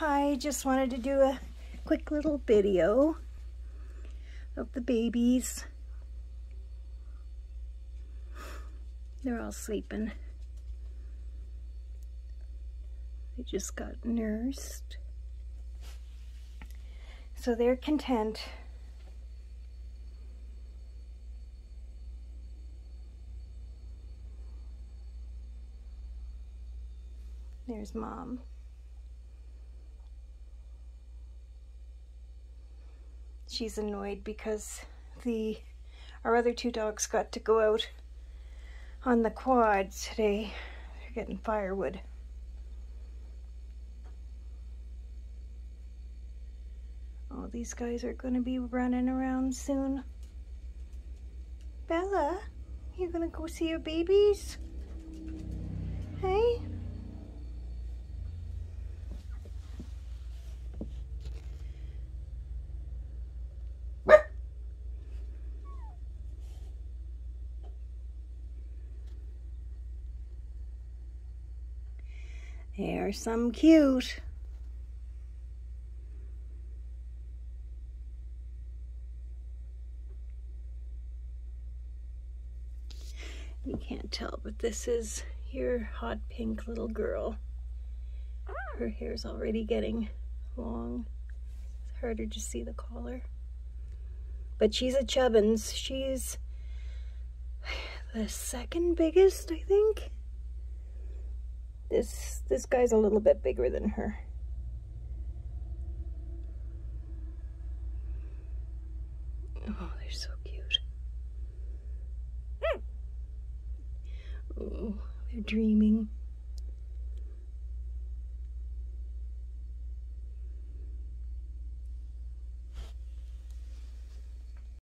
I just wanted to do a quick little video of the babies. They're all sleeping. They just got nursed. So they're content. There's mom. She's annoyed because the our other two dogs got to go out on the quad today. They're getting firewood. Oh, these guys are going to be running around soon. Bella, you going to go see your babies? Hey? There's some cute. You can't tell, but this is your hot pink little girl. Her hair's already getting long. It's harder to see the collar. But she's a Chubbins. She's the second biggest, I think. This this guy's a little bit bigger than her. Oh, they're so cute. Oh, they're dreaming.